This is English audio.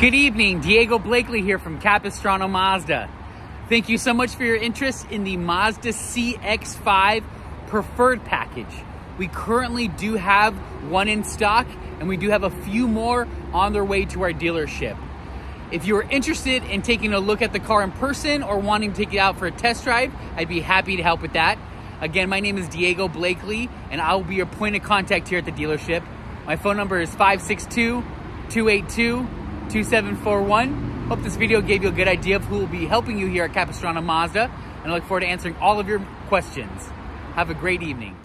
Good evening, Diego Blakely here from Capistrano Mazda. Thank you so much for your interest in the Mazda CX-5 Preferred Package. We currently do have one in stock and we do have a few more on their way to our dealership. If you are interested in taking a look at the car in person or wanting to take it out for a test drive, I'd be happy to help with that. Again, my name is Diego Blakely and I will be your point of contact here at the dealership. My phone number is 562 282 2741. Hope this video gave you a good idea of who will be helping you here at Capistrano Mazda, and I look forward to answering all of your questions. Have a great evening.